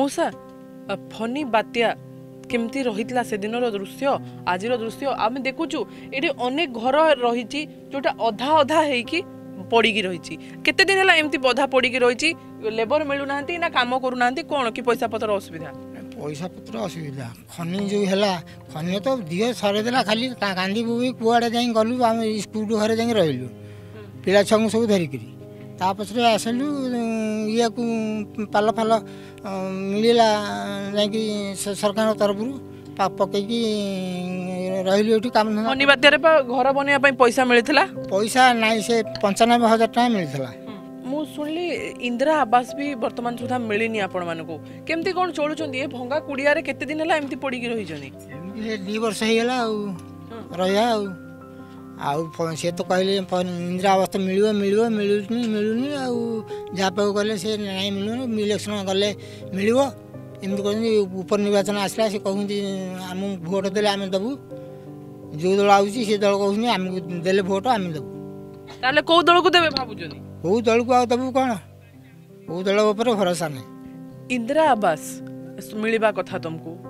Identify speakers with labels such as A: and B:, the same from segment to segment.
A: মৌসা ଫନି ବାତ୍ୟା କେମିତି ରହିଥିଲା ସେଦିନର ଦୃଶ୍ୟ ଆଜିର ଦୃଶ୍ୟ ଆମେ ଦେଖୁଛୁ ଏଠି ଅନେକ ଘର ରହିଛି ଯେଉଁଟା ଅଧା ଅଧା ହେଇକି ପଡ଼ିକି ରହିଛି କେତେ ଦିନ ହେଲା ଏମିତି ଅଧା ପଡ଼ିକି ରହିଛି ଲେବର ମିଳୁନାହାନ୍ତି ନା କାମ କରୁନାହାନ୍ତି କ'ଣ କି ପଇସା ପତ୍ର ଅସୁବିଧା
B: ପଇସା ପତ୍ର ଅସୁବିଧା ଖନି ଯେଉଁ ହେଲା ଖନି ତ ଦିଅ ସରେଇଦେଲା ଖାଲି ତା କାନ୍ଦିବୁ ବି କୁଆଡ଼େ ଯାଇ ଗଲୁ ଆମେ ସ୍କୁଲ ଘରେ ଯାଇ ରହିଲୁ ପିଲା ଛୁଆଙ୍କୁ ସବୁ ଧରିକିରି ତା ଆସିଲୁ ଇଏକୁ ପାଲ ଫାଲ ମିଳିଲା ଯାଇକି ସରକାରଙ୍କ ତରଫରୁ ପକେଇକି ରହିଲୁ ଏଠି କାମ ଧନ୍ଦା
A: ଅନିବାଧ୍ୟରେ ଘର ବନେଇବା ପାଇଁ ପଇସା ମିଳିଥିଲା
B: ପଇସା ନାହିଁ ସେ ପଞ୍ଚାନବେ ହଜାର ଟଙ୍କା ମିଳିଥିଲା
A: ମୁଁ ଶୁଣିଲି ଇନ୍ଦିରା ଆବାସ ବି ବର୍ତ୍ତମାନ ସୁଦ୍ଧା ମିଳିନି ଆପଣମାନଙ୍କୁ କେମିତି କ'ଣ ଚଳୁଛନ୍ତି ଏ ଭଙ୍ଗା କୁଡ଼ିଆରେ କେତେ ଦିନ ହେଲା ଏମିତି ପଡ଼ିକି ରହିଛନ୍ତି
B: ଏମିତି ଦୁଇ ବର୍ଷ ହେଇଗଲା ଆଉ ରହିବା ଆଉ आउ से तो कहले इंदिरा आवास तो मिलो मिलो
A: मिलूनी मिलूनी आपाक गले से नाई इलेक्शन गले मिल एमती कहते उपर निर्वाचन आसला से कहते आम भोट दे आम देवु जो
B: दल आऊँगी से दल कहते आम दे भोट आम देवु ताले दल को देबे दल को आ देबु
A: कोन दल भरोसा ना इंदिरा आवास मिलवा
B: कथा तुमको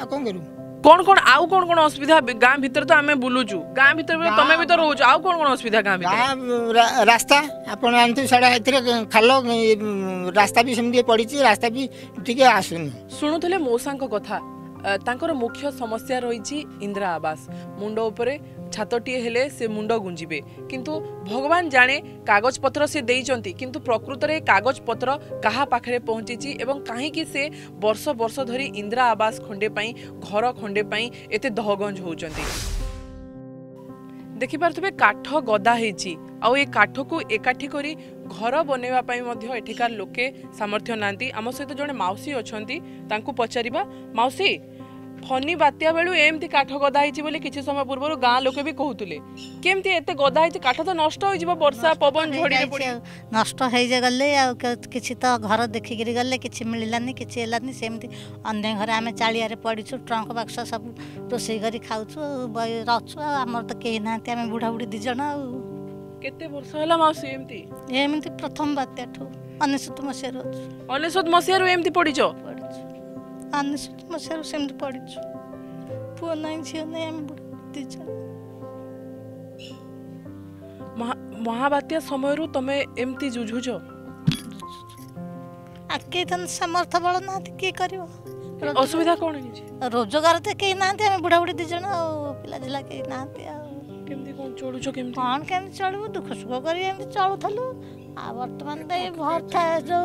B: ଆଉ କ'ଣ କରିବୁ
A: কোন কোন আউ কোন কোন অসুবিধা গাঁ ভিতরে তো আমি বুলুছু গাঁ ভিতরে তুমি বি তো রহুছ আউ কোন
B: কোন অসুবিধা গাঁ ভিতরে রাস্তা আপন জানতে সাড়া এতিরে খাল রাস্তা বি সেমতি পড়িছি রাস্তা বি টিকে
A: আসুনি শুনুলে মৌসাঙ্ক কথা তাঙ্কর মুখ্য সমস্যা রয়েছে ইন্দিরা আবাস মুন্ড উপরে ଛାତଟିଏ ହେଲେ ସେ ମୁଣ୍ଡ ଗୁଞ୍ଜିବେ କିନ୍ତୁ ଭଗବାନ ଜାଣେ କାଗଜପତ୍ର ସେ ଦେଇଛନ୍ତି କିନ୍ତୁ ପ୍ରକୃତରେ କାଗଜପତ୍ର କାହା ପାଖରେ ପହଞ୍ଚିଛି ଏବଂ କାହିଁକି ସେ ବର୍ଷ ବର୍ଷ ଧରି ଇନ୍ଦିରା ଆବାସ ଖଣ୍ଡେ ପାଇଁ ଘର ଖଣ୍ଡେ ପାଇଁ ଏତେ ଦହଗଞ୍ଜ ହେଉଛନ୍ତି ଦେଖିପାରୁଥିବେ କାଠ ଗଦା ହେଇଛି ଆଉ ଏ କାଠକୁ ଏକାଠି କରି ଘର ବନେଇବା ପାଇଁ ମଧ୍ୟ ଏଠିକାର ଲୋକେ ସାମର୍ଥ୍ୟ ନାହାନ୍ତି ଆମ ସହିତ ଜଣେ ମାଉସୀ ଅଛନ୍ତି ତାଙ୍କୁ ପଚାରିବା ମାଉସୀ ଫନି ବାତ୍ୟା ବେଳୁ ଏମିତି କାଠ ଗଦା ହେଇଛି ବୋଲି କିଛି ସମୟ ପୂର୍ବରୁ ଗାଁ ଲୋକେ ବି କହୁଥିଲେ କେମିତି ଏତେ ଗଦା ହେଇଛି କାଠ ତ ନଷ୍ଟ ହେଇଯିବ ବର୍ଷା ପବନ ଝଡ଼ିରେ
C: ନଷ୍ଟ ହେଇଯେ ଗଲେ ଆଉ କିଛି ତ ଘର ଦେଖିକିରି ଗଲେ କିଛି ମିଳିଲାନି କିଛି ହେଲାନି ସେମିତି ଅନ୍ୟ ଘରେ ଆମେ ଚାଳିଆରେ ପଡ଼ିଛୁ ଟ୍ରଙ୍କ ବାକ୍ସ ସବୁ ରୋଷେଇ କରି ଖାଉଛୁ ରଛୁ ଆଉ ଆମର ତ କେହି ନାହାନ୍ତି ଆମେ ବୁଢ଼ାବୁଢ଼ୀ ଦୁଇ ଜଣ ଆଉ
A: କେତେ ବର୍ଷ ହେଲା ମାଉସୀ ଏମିତି
C: ଏମିତି ପ୍ରଥମ ବାତ୍ୟାଠୁ ଅନେଶ୍ୱତ ମସିହାରୁ ଅଛୁ
A: ଅନେଶ୍ୱତ ମସିହାରୁ ଏମିତି ପଡ଼ିଛ
C: ଅନେଶତ ମସିହାରୁ ସେମିତି ପଡ଼ିଛୁ ପୁଅ ନାହିଁ ଝିଅ ନାହିଁ ଆମେ
A: ମହାବାତ୍ୟା ସମୟରୁ ତମେ ଏମିତି ଜୁଝୁଛ
C: ସମର୍ଥ ବଳ ନାହାନ୍ତି କିଏ କରିବ
A: ଅସୁବିଧା କ'ଣ
C: ରୋଜଗାର ତ କେହି ନାହାନ୍ତି ଆମେ ବୁଢ଼ା ବୁଢ଼ୀ ଦୁଇ ଜଣ ଆଉ ପିଲା ଝିଲା କେହି ନାହାନ୍ତି ଆଉ কেমতি কোন চলুছো কেমতি কোন কেমতি চলবো দুঃখ সুখ করি এমতি চলুথলু আর বর্তমান তো এই ভর্তা যে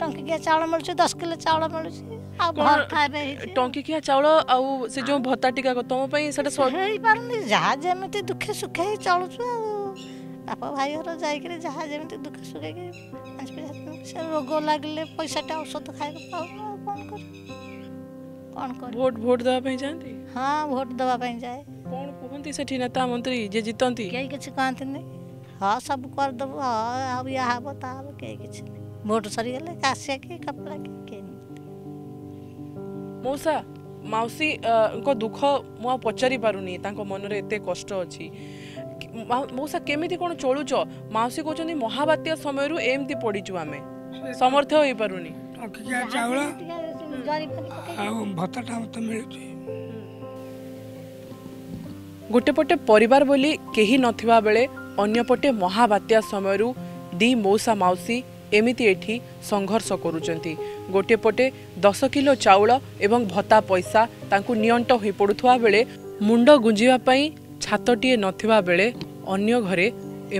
C: টঙ্কিকিয়া চাউল
A: মিলুছে
C: দশ কিলো চাউল
A: মিলুছে আর ভর্তা এবে টঙ্কিকিয়া চাউল আর সে যে ভত্তা টিকা
C: তোম পাই সেটা হই পারনি যা যেমিতি দুঃখে সুখে চলুছো বাপা ভাই ঘর যাইকি যা যেমিতি দুঃখে সুখে পাঁচ পয়সা রোগ লাগলে পয়সাটা ঔষধ খাইবে পাও কোন কর কোন কর
A: ভোট ভোট দেওয়া পাই যাতে
C: হ্যাঁ ভোট দেওয়া পাই যায়
A: କଣ କୁହନ୍ତି ସେଠି ନେତା ମନ୍ତ୍ରୀ ଯେ ଜିତନ୍ତି
C: କେହି କିଛି କହନ୍ତିନି ହଁ ସବୁ କରିଦେବୁ ହଁ ଆଉ ଇଏ ହବ ତା ହବ କେହି କିଛି ନାହିଁ ଭୋଟ ସରିଗଲେ କାଶିଆ
A: ତାଙ୍କ ମନରେ ଏତେ କଷ୍ଟ ଅଛି ମଉସା କେମିତି କ'ଣ ଚଳୁଛ ମାଉସୀ କହୁଛନ୍ତି ମହାବାତ୍ୟା ସମୟରୁ ଏମିତି ପଡ଼ିଛୁ ଆମେ ସମର୍ଥ ହେଇପାରୁନି ଗୋଟେ ପଟେ ପରିବାର ବୋଲି କେହି ନଥିବା ବେଳେ ଅନ୍ୟପଟେ ମହାବାତ୍ୟା ସମୟରୁ ଦି ମଉସା ମାଉସୀ ଏମିତି ଏଠି ସଂଘର୍ଷ କରୁଛନ୍ତି ଗୋଟିଏ ପଟେ ଦଶ କିଲୋ ଚାଉଳ ଏବଂ ଭତ୍ତା ପଇସା ତାଙ୍କୁ ନିଅଣ୍ଟ ହୋଇ ପଡ଼ୁଥିବା ବେଳେ ମୁଣ୍ଡ ଗୁଞ୍ଜିବା ପାଇଁ ଛାତଟିଏ ନଥିବା ବେଳେ ଅନ୍ୟ ଘରେ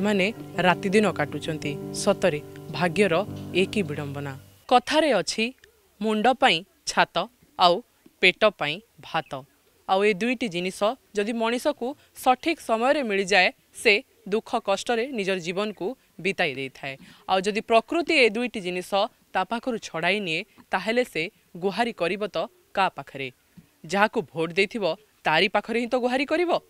A: ଏମାନେ ରାତିଦିନ କାଟୁଛନ୍ତି ସତରେ ଭାଗ୍ୟର ଏକି ବିଡ଼ମ୍ବନା କଥାରେ ଅଛି ମୁଣ୍ଡ ପାଇଁ ଛାତ ଆଉ ପେଟ ପାଇଁ ଭାତ ଆଉ ଏ ଦୁଇଟି ଜିନିଷ ଯଦି ମଣିଷକୁ ସଠିକ୍ ସମୟରେ ମିଳିଯାଏ ସେ ଦୁଃଖ କଷ୍ଟରେ ନିଜର ଜୀବନକୁ ବିତାଇ ଦେଇଥାଏ ଆଉ ଯଦି ପ୍ରକୃତି ଏ ଦୁଇଟି ଜିନିଷ ତା ପାଖରୁ ଛଡ଼ାଇ ନିଏ ତାହେଲେ ସେ ଗୁହାରି କରିବ ତ କାହା ପାଖରେ ଯାହାକୁ ଭୋଟ ଦେଇଥିବ ତାରି ପାଖରେ ହିଁ ତ ଗୁହାରି କରିବ